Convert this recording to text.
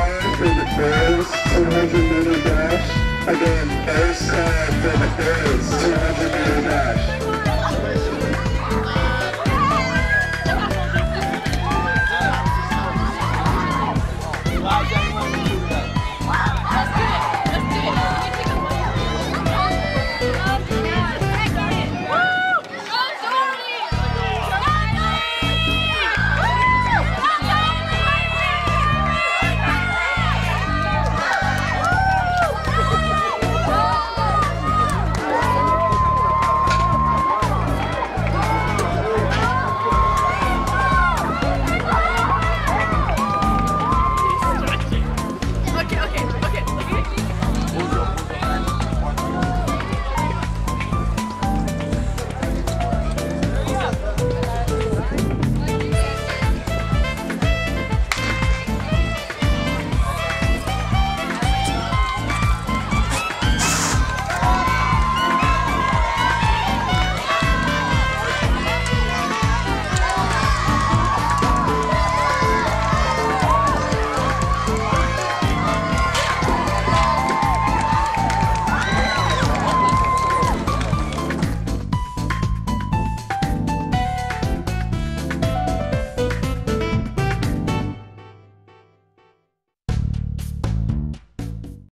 I to the first, 200 meter dash. Again, first side to the first.